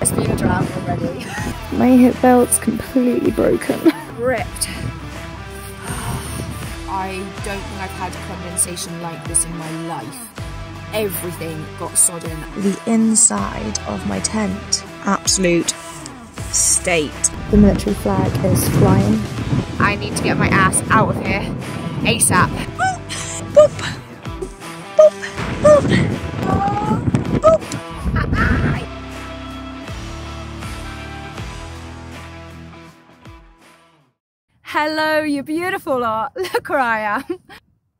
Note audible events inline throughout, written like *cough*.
It's been a drama already. My hip belt's completely broken. Ripped. I don't think I've had condensation like this in my life. Everything got sodden. The inside of my tent, absolute state. The military flag is flying. I need to get my ass out of here ASAP. Boop, boop, boop, boop, Hello, you beautiful lot. *laughs* Look where I am.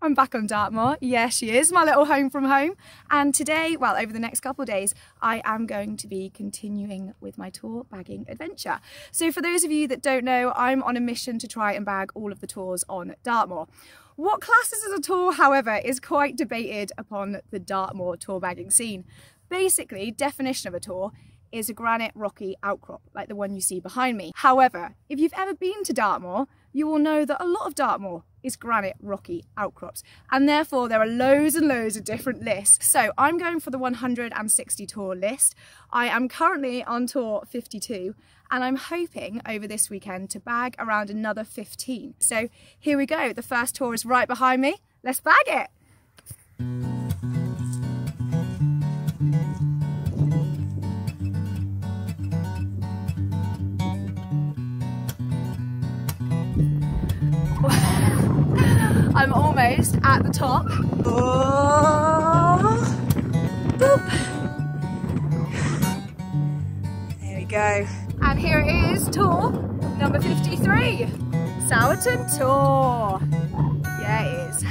I'm back on Dartmoor. Yeah, she is, my little home from home. And today, well, over the next couple of days, I am going to be continuing with my tor bagging adventure. So for those of you that don't know, I'm on a mission to try and bag all of the tours on Dartmoor. What classes as a tour, however, is quite debated upon the Dartmoor tor bagging scene. Basically, definition of a tour is a granite rocky outcrop like the one you see behind me. However, if you've ever been to Dartmoor, you will know that a lot of Dartmoor is granite rocky outcrops and therefore there are loads and loads of different lists. So I'm going for the 160 tour list. I am currently on tour 52 and I'm hoping over this weekend to bag around another 15. So here we go, the first tour is right behind me. Let's bag it! I'm almost at the top. Oh, boop. There we go. And here it is, tour number 53, Sourton Tor. Yeah, it is.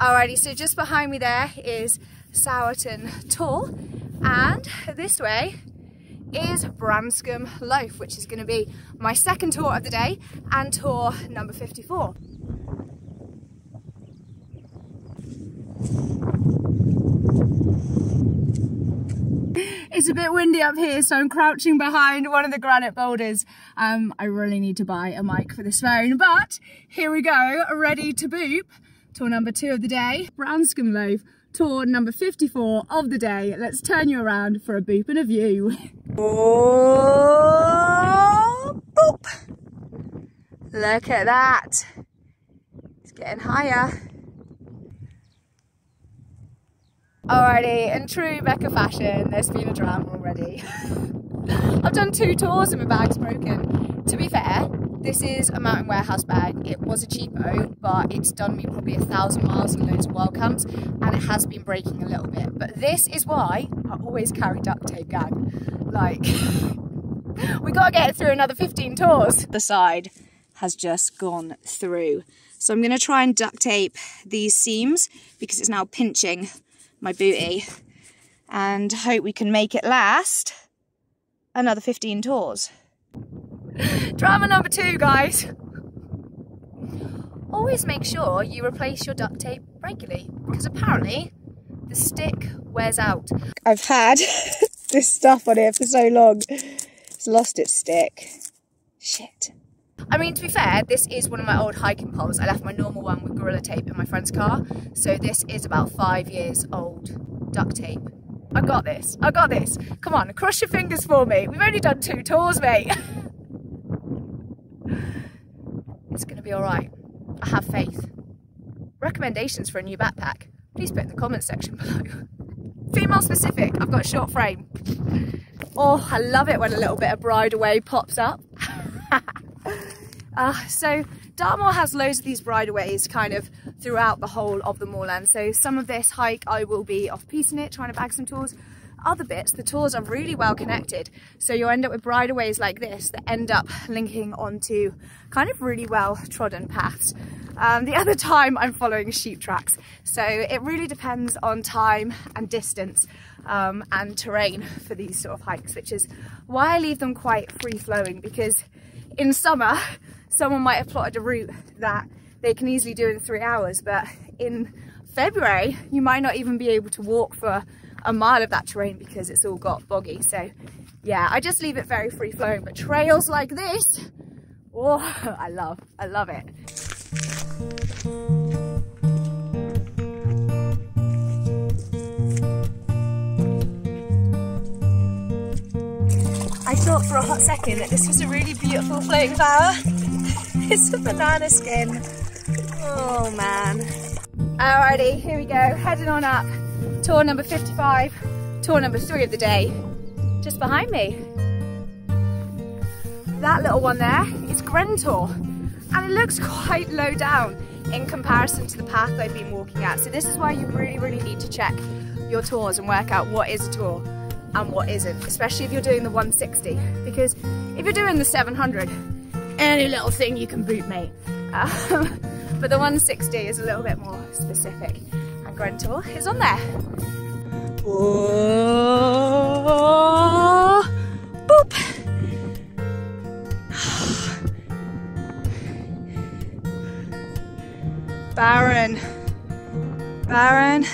Alrighty, so just behind me there is Sourton Tor and this way is Branscombe Loaf, which is going to be my second tour of the day and tour number 54. *laughs* It's a bit windy up here, so I'm crouching behind one of the granite boulders. Um, I really need to buy a mic for this phone, but here we go, ready to boop. Tour number two of the day, Branscombe Loaf tour number 54 of the day. Let's turn you around for a boop and a view. *laughs* Oh, boop. Look at that. It's getting higher. Alrighty, in true Becca fashion, there's been a drama already. *laughs* I've done two tours and my bag's broken. To be fair, this is a mountain warehouse bag. It was a cheapo, but it's done me probably a thousand miles and loads of wild camps, and it has been breaking a little bit. But this is why I always carry duct tape, gang. Like, *laughs* we gotta get through another 15 tours. The side has just gone through. So I'm gonna try and duct tape these seams because it's now pinching my booty and hope we can make it last another 15 tours. Drama number two, guys. Always make sure you replace your duct tape regularly because apparently the stick wears out. I've had this stuff on here for so long. It's lost its stick. Shit. I mean, to be fair, this is one of my old hiking poles. I left my normal one with Gorilla Tape in my friend's car. So this is about five years old duct tape. I got this. I got this. Come on, cross your fingers for me. We've only done two tours, mate. *laughs* it's going to be all right. I have faith. Recommendations for a new backpack? Please put in the comments section below. *laughs* Female specific, I've got a short frame. Oh, I love it when a little bit of Bride Away pops up. uh, *laughs* so Dartmoor has loads of these brideways kind of throughout the whole of the moorland. So some of this hike I will be off-piste it, trying to bag some tours. Other bits, the tours are really well connected. So you'll end up with brideways like this that end up linking onto kind of really well trodden paths. Um, the *laughs* other time I'm following sheep tracks. So it really depends on time and distance um, and terrain for these sort of hikes, which is why I leave them quite free flowing because in summer, *laughs* someone might have plotted a route that they can easily do in three hours, but in February, you might not even be able to walk for a mile of that terrain because it's all got boggy. So yeah, I just leave it very free flowing, but trails like this, oh, *laughs* I love, I love it. I thought for a hot second that this was a really beautiful floating flower. *laughs* it's a banana skin. Oh man. Alrighty, here we go, heading on up. Tour number 55, tour number three of the day, just behind me. That little one there is Gren Tor and it looks *laughs* quite low down in comparison to the path I've been walking at. So this is why you really, really need to check your tours and work out what is a tour and what isn't, especially if you're doing the 160. Because if you're doing the 700, any little thing you can boot, mate. Um, *laughs* but the 160 is a little bit more specific. And Gren Tor is on there. Whoa. Barren. Barren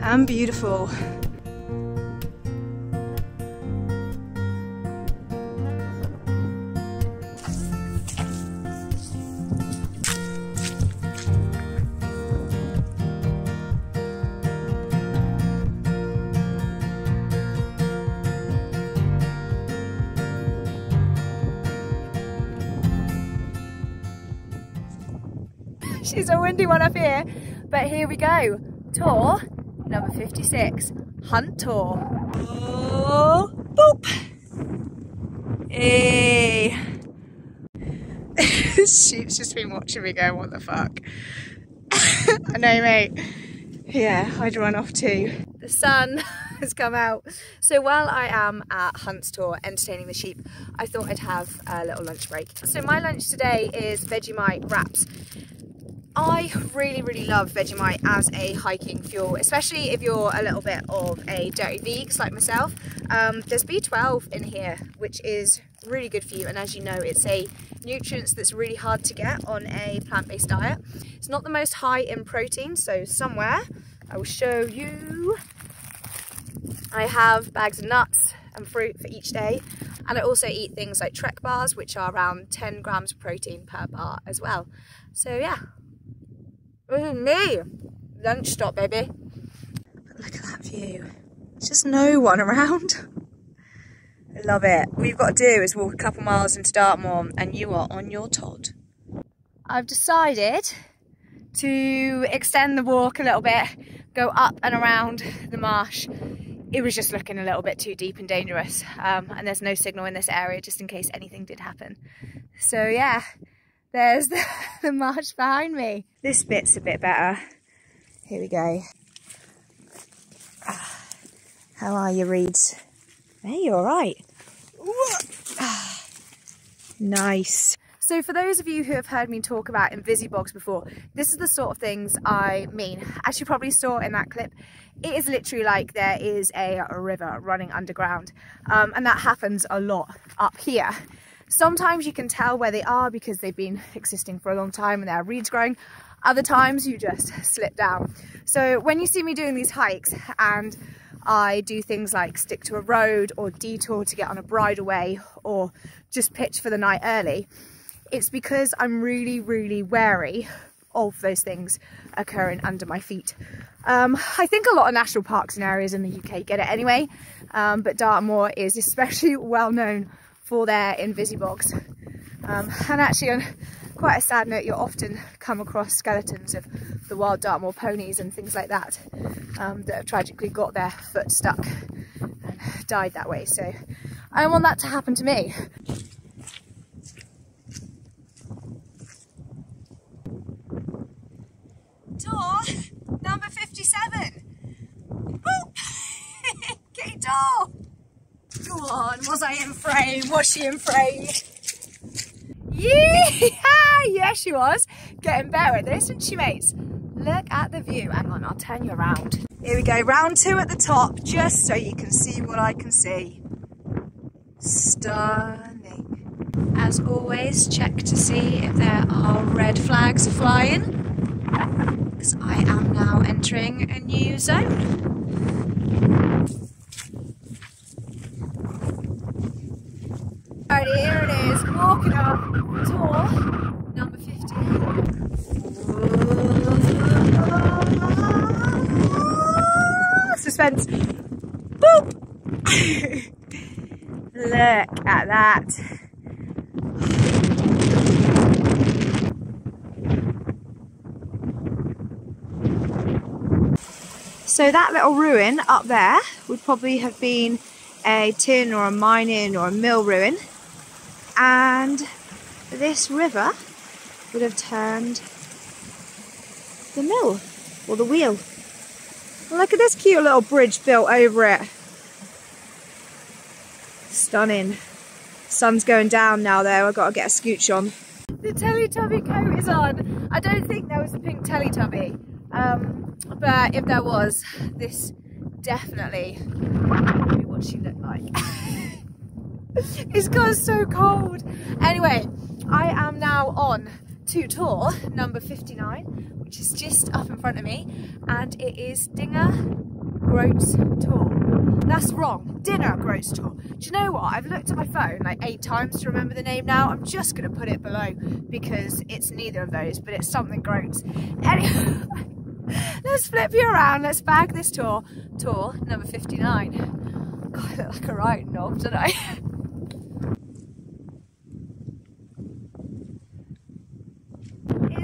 and beautiful. She's a windy one up here. But here we go. Tour number 56, Hunt Tor. Oh, boop. Hey. *laughs* Sheep's just been watching me going, what the fuck? *laughs* I know, mate. Yeah, I'd run off too. The sun *laughs* has come out. So while I am at Hunt's Tor entertaining the sheep, I thought I'd have a little lunch break. So my lunch today is Vegemite wraps. I really, really love Vegemite as a hiking fuel, especially if you're a little bit of a dirty vegan like myself. Um, there's B12 in here, which is really good for you. And as you know, it's a nutrient that's really hard to get on a plant-based diet. It's not the most high in protein, so somewhere I will show you. I have bags of nuts and fruit for each day. And I also eat things like Trek bars, which are around 10 grams of protein per bar as well. So yeah, this is me. Lunch stop, baby. But look at that view. There's just no one around. I love it. All you've got to do is walk a couple miles into Dartmoor and you are on your Todd. I've decided to extend the walk a little bit, go up and around the marsh. It was just looking a little bit too deep and dangerous um, and there's no signal in this area just in case anything did happen. So yeah, there's *laughs* the, the marsh behind me. This bit's a bit better. Here we go. Ah, How are you, Reeds? Hey, you alright? Ah, Nice. So for those of you who have heard me talk about Invisibogs before, this is the sort of things I mean. As you probably saw in that clip, it is literally like there is a river running underground. Um, and that happens a lot up here. Sometimes you can tell where they are because they've been existing for a long time and there are reeds growing. Other times you just slip down. So when you see me doing these hikes and I do things like stick to a road or detour to get on a bridleway or just pitch for the night early, it's because I'm really, really wary of those things occurring under my feet. Um, I think a lot of national parks and areas in the UK get it anyway, um, but Dartmoor is especially *laughs* well known for their invisibogs. Um, and actually on quite a sad note, you'll often come across skeletons of the wild Dartmoor ponies and things like that um, that have tragically got their foot stuck and died that way. So I don't want that to happen to me. Door number 57. Boop! *laughs* Get door! Go on, was I in frame? Was she in frame? Yeah, yes she was. Getting better at this, isn't she mates? Look at the view. Hang on, I'll turn you around. Here we go, round two at the top, just so you can see what I can see. Stunning. As always, check to see if there are red flags flying. Because I am now entering a new zone. Alrighty, here it is. Tour number 50. Suspense. Boop! Look *laughs* Look at that. So that little ruin up there would probably have been a tin or a mining or a mill ruin. And this river would have turned the mill or the wheel. Look at this cute little bridge built over it. Stunning. Sun's going down now though, I've got to get a scooch on. The Teletubby coat is on. I don't think there was a pink Teletubby. Um, but if there was, this definitely be what she looked like. *laughs* *laughs* it's got so cold. Anyway, I am now on to tour number 59, which is just up in front of me, and it is Dinger Groats Tour. That's wrong, Dinner Groats Tour. Do you know what? I've looked at my phone like eight times to remember the name now. I'm just going to put it below because it's neither of those, but it's something groats. Anyway, *laughs* let's flip you around. Let's bag this tour. Tour number 59. God, I look like a right knob, don't I? *laughs*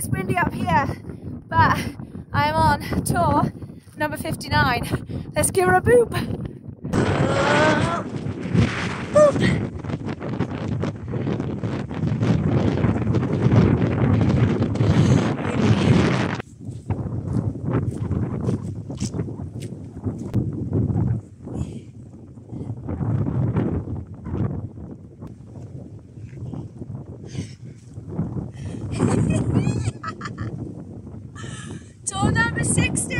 It's windy up here, but I'm on tour number 59. Let's give her a boop. boop. Tour number 60.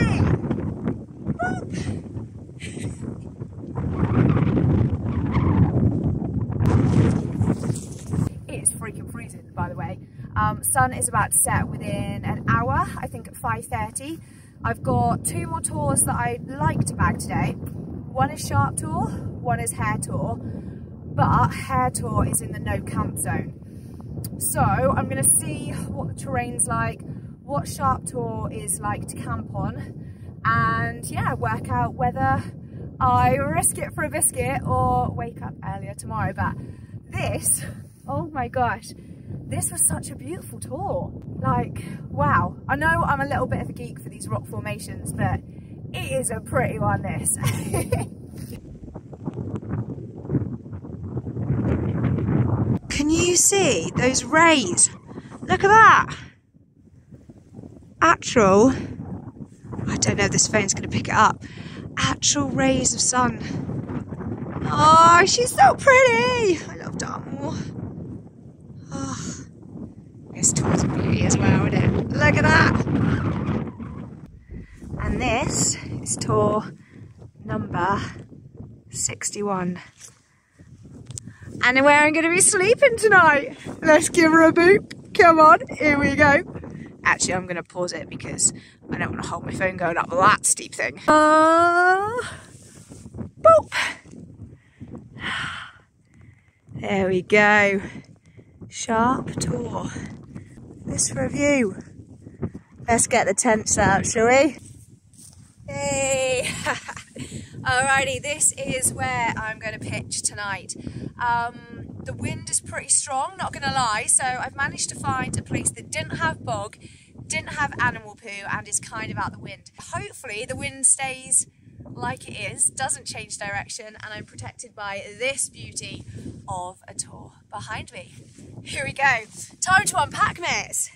It's freaking freezing, by the way. Um, sun is about to set within an hour, I think at 5.30. I've got two more tours that I'd like to bag today. One is Sharp Tor, one is Hare Tor, but Hare Tor is in the no camp zone. So I'm going to see what the terrain's like, what Sharp Tor is like to camp on, and yeah, work out whether I risk it for a biscuit or wake up earlier tomorrow. But this, oh my gosh, this was such a beautiful tour. Like, wow. I know I'm a little bit of a geek for these rock formations, but it is a pretty one, this. *laughs* Can you see those rays? Look at that. Actual, I don't know if this phone's going to pick it up. Actual rays of sun. Oh, she's so pretty. I love Dartmoor. Oh, this tour's beauty as well, isn't it? Look at that. And this is tour number 61. And where I'm going to be sleeping tonight. Let's give her a boop. Come on, here we go. Actually, I'm going to pause it because I don't want to hold my phone going up that steep thing. Uh, boop. *sighs* There we go. Sharp tor. This for a view. Let's get the tents out, shall we? Hey! *laughs* Alrighty, this is where I'm going to pitch tonight. Um, the wind is pretty strong, not going to lie, so I've managed to find a place that didn't have bog, didn't have animal poo, and is kind of out the wind. Hopefully, the wind stays like it is, doesn't change direction, and I'm protected by this beauty of a tour behind me. Here we go. Time to unpack, mates.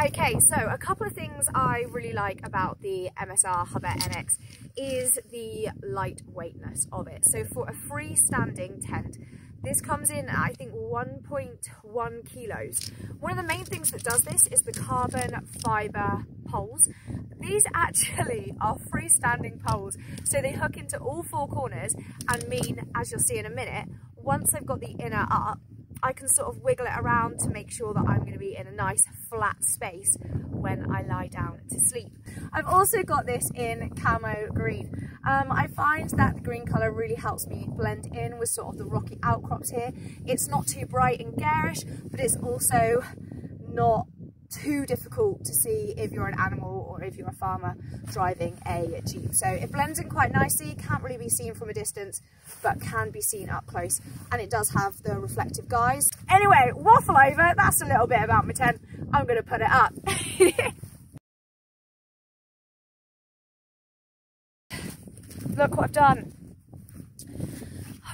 Okay, so a couple of things I really like about the MSR Hubba NX is the lightweightness of it. So for a freestanding tent, this comes in at I think 1.1 kilos. One of the main things that does this is the carbon fibre poles. These *laughs* actually are freestanding poles, so they hook into all four corners and mean, as you'll see in a minute, once I've got the inner up, I can sort of wiggle it around to make sure that I'm going to be in a nice flat space when I lie down to sleep. I've also got this in camo green. Um, I find that the green colour really helps me blend in with sort of the rocky outcrops here. It's not too bright and garish, but it's also not too difficult to see if you're an animal or if you're a farmer driving a Jeep. So it blends in quite nicely, can't really be seen from a distance, but can be seen up close. And it does have the reflective guys. Anyway, waffle over, that's a little bit about my tent. I'm gonna put it up. *laughs* Look what I've done.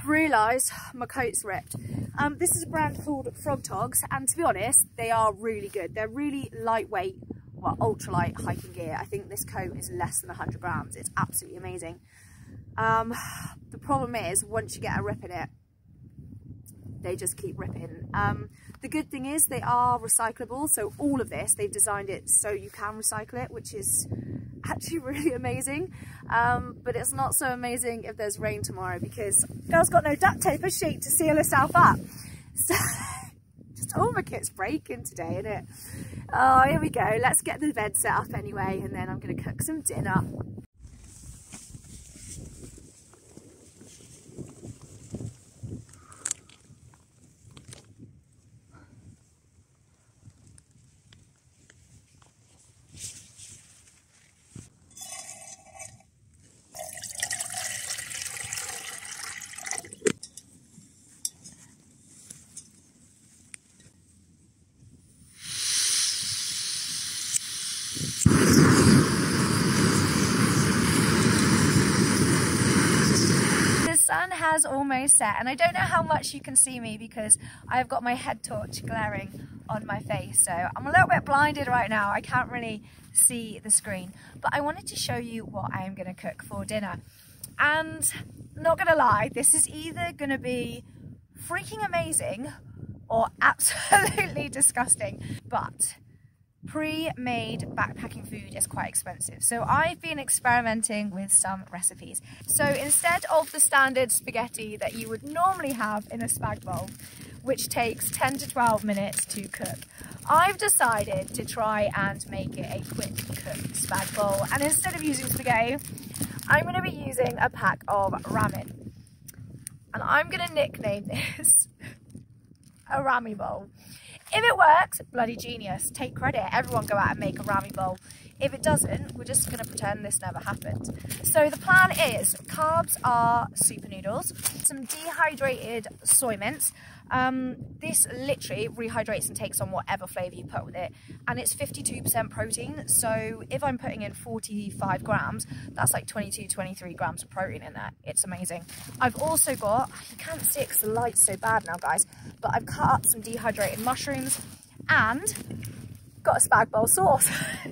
Realised my coat's ripped. Um, this is a brand called Frog Togs, and to be honest, they are really good. They're really lightweight, well, ultralight hiking gear. I think this coat is less than 100 grams. It's absolutely amazing. Um, the problem is, once you get a rip in it, they just keep ripping. Um, the good thing is they are recyclable, so all of this, they've designed it so you can recycle it, which is *laughs* actually really amazing. Um, but it's not so amazing if there's rain tomorrow because girl's got no duct tape or sheet to seal herself up. *laughs* So just all my kit's breaking today, isn't it? Oh, here we go. Let's get the bed set up anyway, and then I'm going to cook some dinner. sun has almost set and I don't know how much you can see me because I've got my head torch glaring on my face. So I'm a little bit blinded right now. I can't really see the screen. But I wanted to show you what I am going to cook for dinner. And not gonna lie this is either gonna be freaking amazing or *laughs* absolutely disgusting. But pre-made backpacking food is quite expensive. So I've been experimenting with some recipes. So instead of the standard spaghetti that you would normally have in a spag bowl which takes 10 to 12 minutes to cook I've decided to try and make it a quick cook spag bowl. And instead of using spaghetti I'm going to be using a pack of ramen. And I'm going to nickname *laughs* this a rami bowl if it works, bloody genius. Take credit. Everyone go out and make a rami bowl. If it doesn't, we're just going to pretend this never happened. So the plan is carbs are super noodles, some dehydrated soy mince. Um, this literally rehydrates and takes on whatever flavour you put with it. And it's 52% protein. So if I'm putting in 45 grams, that's like 22, 23 grams of protein in there. It's amazing. I've also got, you can't see it because the light's so bad now, guys, but I've cut up some dehydrated mushrooms and got a spag bowl sauce. *laughs*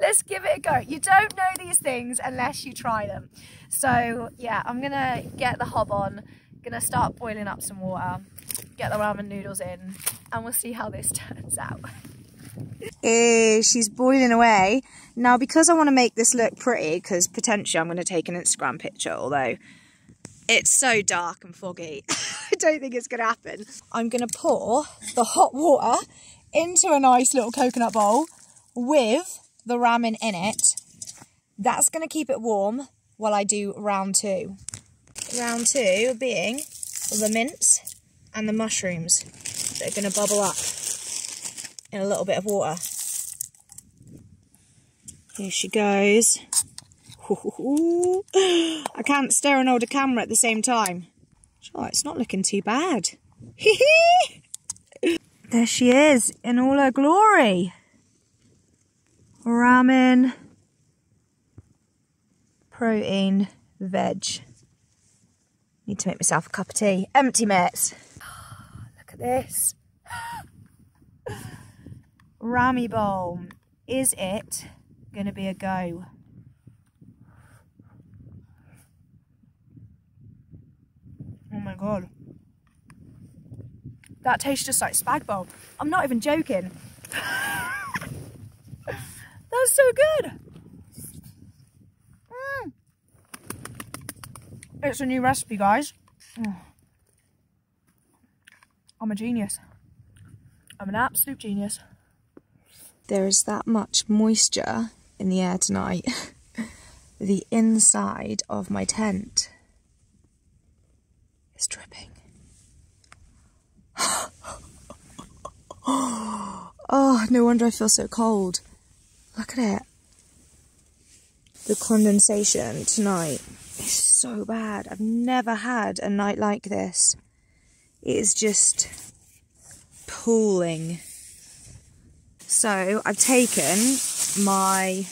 let's give it a go. You don't know these things unless you try them. So yeah, I'm gonna get the hob on, gonna start boiling up some water, get the ramen noodles in, and we'll see how this *laughs* turns out. Eh, she's boiling away. Now, because I want to make this look pretty, because potentially I'm going to take an Instagram picture, although it's so dark and foggy, *laughs* I don't think it's going to happen. I'm going to pour the hot water into a nice little coconut bowl with the ramen in it. That's going to keep it warm while I do round two. Round two being the mince and the mushrooms that are going to bubble up in a little bit of water. Here she goes. *laughs* I can't stare and hold a camera at the same time. Oh, it's not looking too bad. *laughs* there she is in all her glory ramen, protein, veg. Need to make myself a cup of tea. Empty mates. *gasps* look at this. *gasps* Rami bowl. Is it going to be a go? Oh my god. That tastes just like spag bowl. I'm not even joking. *laughs* That's so good. Mm. It's a new recipe, guys. Mm. I'm a genius. I'm an absolute genius. There is that much moisture in the air tonight. *laughs* the inside of my tent is dripping. *gasps* Oh, no wonder I feel so cold. Look at it. The condensation tonight so bad. I've never had a night like this. It is just pooling. So I've taken my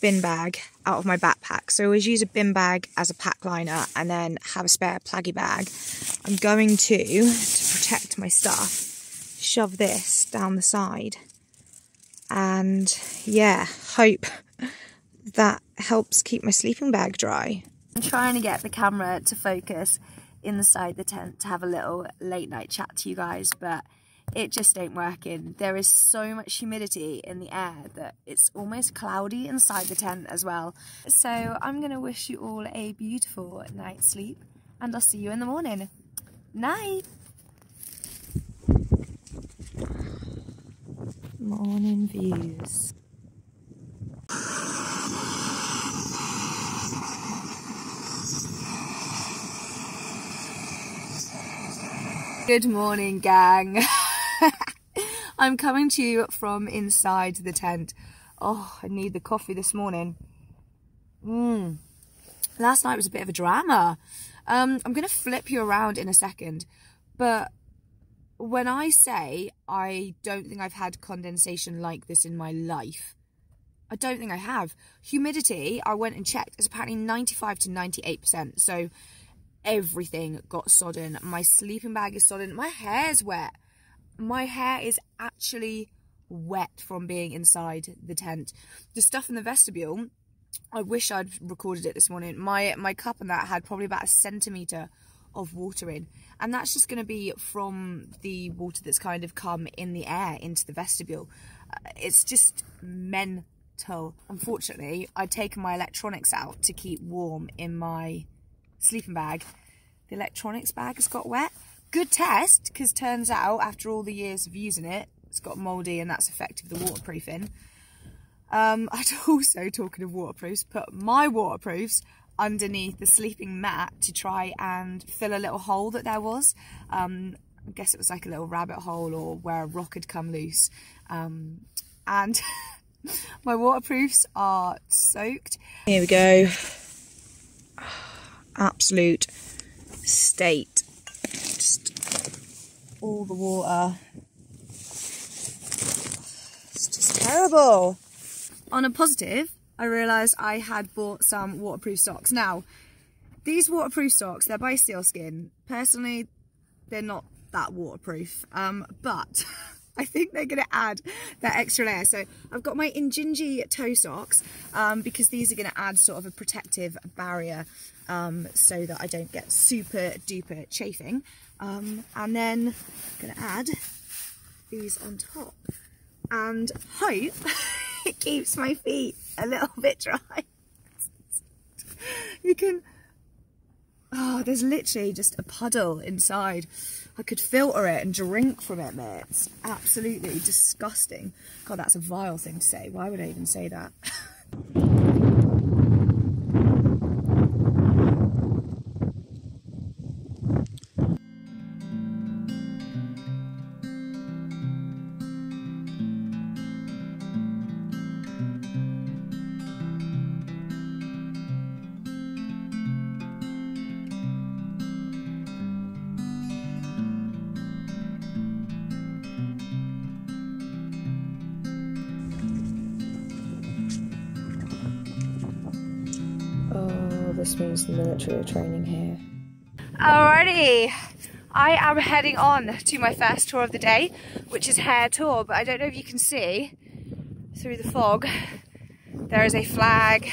bin bag out of my backpack. So I always use a bin bag as a pack liner and then have a spare plaggy bag. I'm going to, to protect my stuff, shove this down the side and yeah, hope *laughs* that helps keep my sleeping bag dry. I'm trying to get the camera to focus inside the tent to have a little late night chat to you guys, but it just ain't working. There is so much humidity in the air that it's almost cloudy inside the tent as well. So I'm going to wish you all a beautiful night's sleep and I'll see you in the morning. Night! Morning views. Good morning, gang. *laughs* I'm coming to you from inside the tent. Oh, I need the coffee this morning. Mmm. Last night was a bit of a drama. Um, I'm going to flip you around in a second, but when I say I don't think I've had condensation like this in my life, I don't think I have. Humidity, I went and checked, is apparently 95 to 98%. So everything got sodden. My sleeping bag is sodden. My hair's wet. My hair is actually wet from being inside the tent. The stuff in the vestibule, I wish I'd recorded it this morning. My my cup and that had probably about a centimetre of water in. And that's just going to be from the water that's kind of come in the air into the vestibule. Uh, it's just mental. Unfortunately, I'd taken my electronics out to keep warm in my sleeping bag. The electronics bag has got wet. Good test, because turns out after all the years of using it, it's got mouldy and that's affected the waterproofing. Um, *laughs* I'd also, talking of waterproofs, put my waterproofs underneath the sleeping mat to try and fill a little hole that there was. Um, I guess it was like a little rabbit hole or where a rock had come loose. Um, and *laughs* my waterproofs are soaked. Here we go. Absolute state. Just all the water. It's just terrible. On a positive, I realised I had bought some waterproof socks. Now, these waterproof socks, they're by Sealskin. Personally, they're not that waterproof, um, but *laughs* I think they're going to add that extra layer. So I've got my Injinji toe socks um, because these are going to add sort of a protective barrier um, so that I don't get super duper chafing. Um, and then I'm going to add these on top and hope *laughs* it keeps my feet a little bit dry. *laughs* you can, oh, there's literally just a puddle inside. I could filter it and drink from it, mate. It's absolutely disgusting. God, that's a vile thing to say. Why would I even say that? *laughs* this means the military are training here. Alrighty, I am heading on to my first tour of the day, which is Hare Tor, but I don't know if you can see through the fog, there is a flag.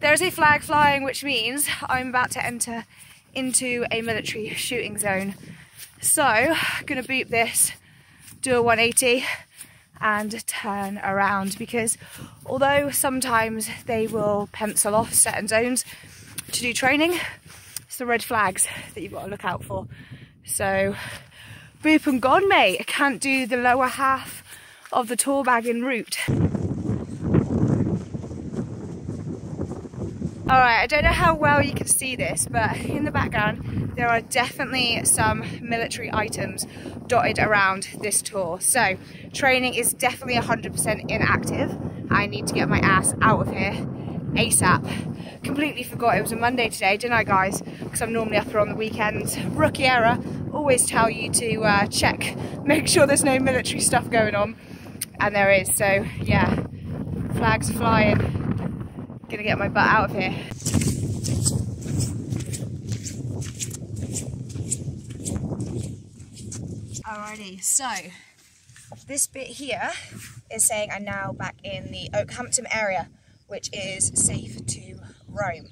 There is a flag flying, which means I'm about to enter into a military shooting zone. So, I'm gonna boot this, do a 180, and turn around because although sometimes they will pencil off certain zones to do training, it's the red flags that you've got to look out for. So, boop and gone, mate. I can't do the lower half of the tour bag en route. All right, I don't know how well you can see this, but in the background, there are definitely some military items dotted around this tour. So training is definitely 100% inactive. I need to get my ass out of here ASAP. Completely forgot it was a Monday today, didn't I guys? Because I'm normally up here on the weekends. Rookie error, always tell you to uh, check, *laughs* make sure there's no military stuff going on. And there is, so yeah, flags flying gonna get my butt out of here. Alrighty, so this bit here is saying I'm now back in the Okehampton area, which is safe to roam.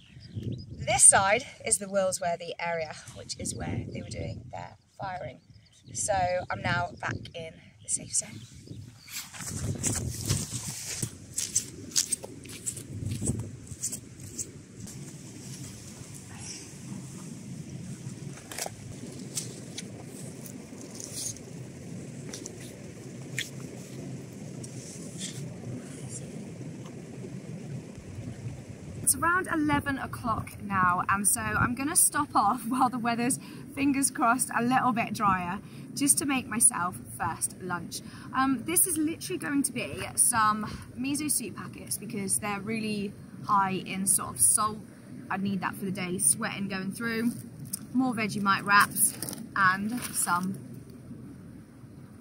This side is the Willsworthy area, which is where they were doing their firing. So I'm now back in the safe zone. It's around 11 o'clock now and so I'm gonna stop off *laughs* while the weather's fingers crossed a little bit drier just to make myself first lunch. Um, this is literally going to be some miso soup packets because they're really high in sort of salt. I need that for the day, sweating going through. More Vegemite wraps and some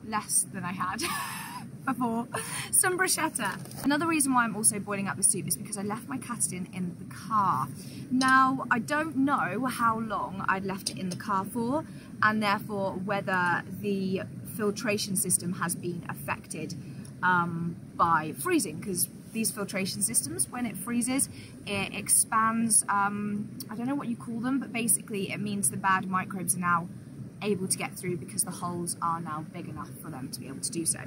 less than I had. *laughs* before. Some bruschetta. Another reason why I'm also boiling up the soup is because I left my Katadyn in the car. Now, I don't know how long I'd left it in the car for, and therefore whether the filtration system has been affected um, by freezing, because these filtration systems, when it freezes, it expands, um, I don't know what you call them, but basically it means the bad microbes are now able to get through because the holes are now big enough for them to be able to do so.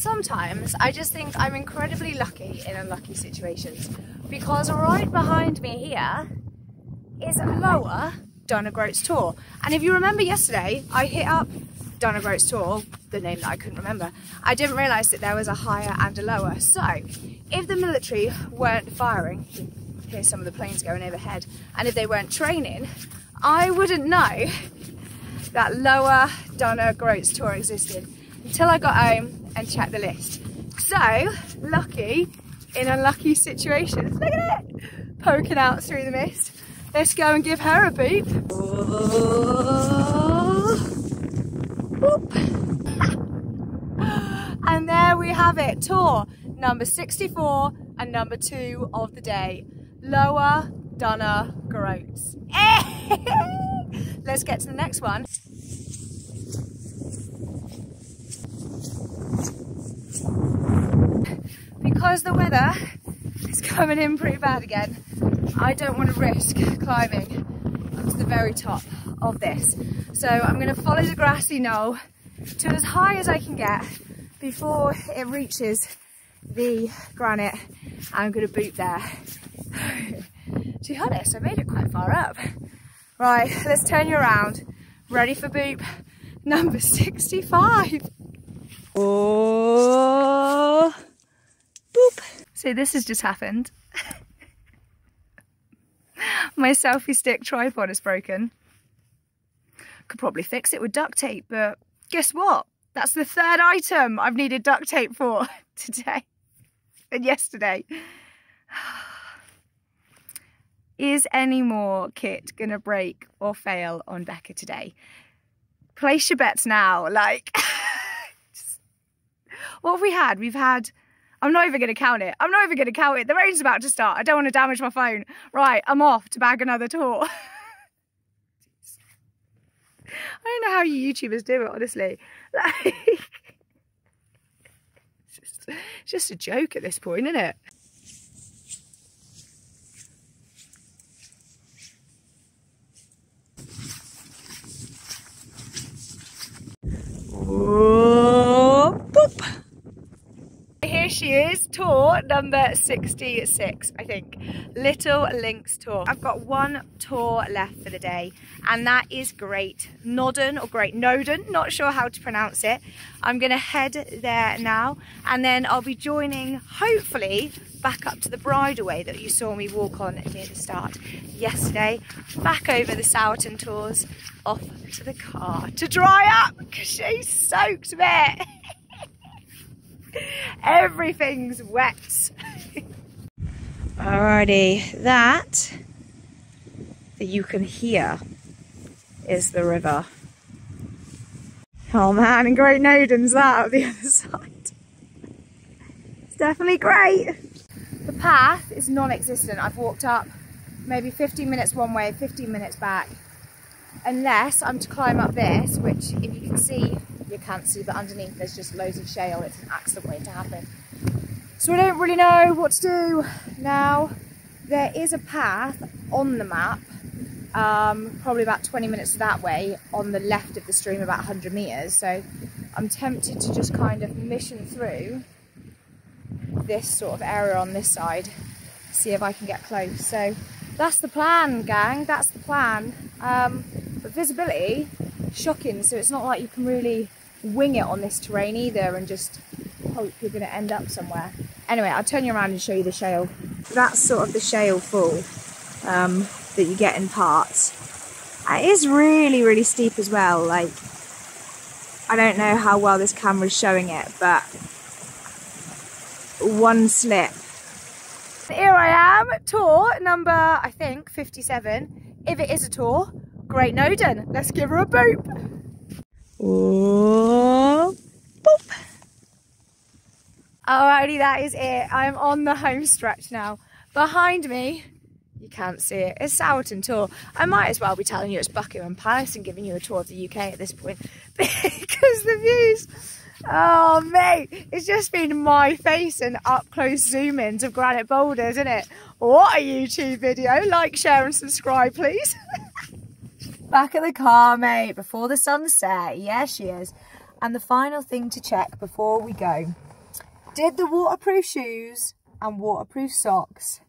Sometimes I just think I'm incredibly lucky in unlucky situations because right behind me here is lower Donaghroats Tor. And if you remember yesterday, I hit up Donaghroats Tor, the name that I couldn't remember. I didn't realise that there was a higher and a lower. So if the military weren't firing, here's some of the planes going overhead, and if they weren't training, I wouldn't know that lower Donaghroats Tor existed until I got home and check the list. So, lucky in unlucky situations. Look at it! Poking out through the mist. Let's go and give her a beep. and there we have it, tour number 64 and number two of the day. Lower Dunner Groats. *laughs* Let's get to the next one. Because the weather is coming in pretty bad again, I don't want to risk climbing up to the very top of this. So I'm going to follow the grassy knoll to as high as I can get before it reaches the granite. I'm going to boot there. *sighs* to be honest, I made it quite far up. Right, let's turn you around. Ready for boop number 65. Oh. So this has just happened. *laughs* My selfie stick tripod is broken. Could probably fix it with duct tape, but guess what? That's the third item I've needed duct tape for *laughs* today and yesterday. *sighs* Is any more kit gonna break or fail on Becca today? Place your bets now. Like, *laughs* what have we had? We've had I'm not even going to count it. I'm not even going to count it. The rain's about to start. I don't want to damage my phone. Right, I'm off to bag another tour. *laughs* I don't know how you YouTubers do it, honestly. *laughs* Like, *laughs* it's, just, it's just a joke at this point, isn't it? Whoa, boop. She is, tour number 66, I think. Little Links tor. I've got one tour left for the day, and that is Great Nodden or Great Noden, not sure how to pronounce it. I'm gonna head there now, and then I'll be joining, hopefully, back up to the bridleway that you saw me walk on near the start yesterday, back over the Sourton tors, off to the car to dry up, because she's soaked there. *laughs* Everything's wet. Alrighty, that that you can hear is the river. Oh man, and Great Nodden's that on the *laughs* other side. It's definitely great. The path is non-existent. I've walked up maybe 15 minutes one way, 15 minutes back. Unless I'm to climb up this, which if you can see, you can't see, but underneath there's just loads of shale. It's an accident waiting to happen. So I don't really know what to do now. There is a path on the map, um, probably about 20 minutes that way, on the left of the stream, about 100 metres. So I'm tempted to just kind of mission through this sort of area on this side, see if I can get close. So that's the plan, gang. That's the plan. Um, but visibility, shocking. So it's not like you can really wing it on this terrain either and just hope you're going to end up somewhere. Anyway, I'll turn you around and show you the shale. That's sort of the shale fall um, that you get in parts. It is really, really steep as well. Like, I don't know how well this camera's showing it, but one slip. Here I am, tor number, I think, 57. If it is a tor, Great Nodden. Let's give her a boop. Oh, boop. Alrighty, that is it. I'm on the home stretch now. Behind me, you can't see it, it's Sourton Tor. I might as well be telling you it's Buckingham Palace and giving you a tour of the UK at this point *laughs* because the views. Oh, mate, it's just been my face and up close zoom ins of granite boulders, isn't it? What a YouTube video. Like, share, and subscribe, please. *laughs* Back at the car, mate, before the sunset. Yeah, she is. And the final thing to check before we go did the waterproof shoes and waterproof socks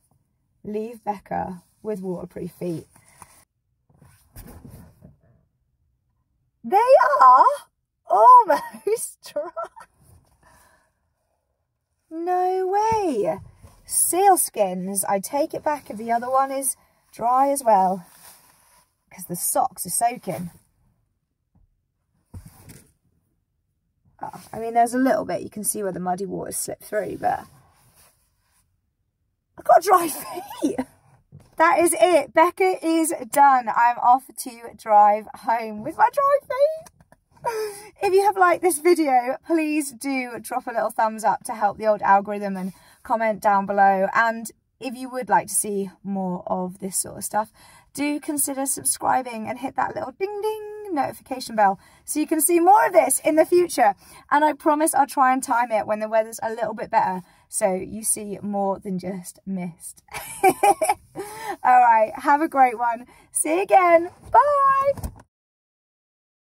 leave Becca with waterproof feet? They are almost *laughs* dry. No way. Sealskinz. I take it back if the other one is dry as well. Because the socks are soaking. Oh, I mean, there's a little bit. You can see where the muddy water slipped through, but... I've got dry *laughs* feet. That is it. Becca is done. I'm off to drive home with my dry feet. *laughs* If you have liked this video, please do drop a little thumbs up to help the old algorithm and comment down below. And if you would like to see more of this sort of stuff, do consider subscribing and hit that little ding ding notification bell so you can see more of this in the future. And I promise I'll try and time it when the weather's a little bit better so you see more than just mist. *laughs* All right, have a great one. See you again. Bye.